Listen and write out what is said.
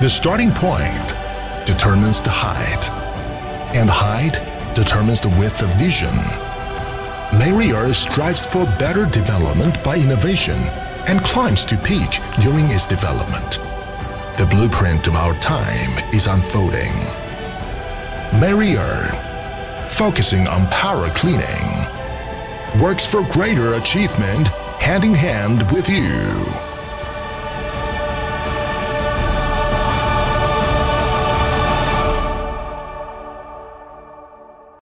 The starting point determines the height, and height determines the width of vision. Meiruier strives for better development by innovation and climbs to peak during its development. The blueprint of our time is unfolding. Meiruier, focusing on power cleaning, works for greater achievement hand in hand with you.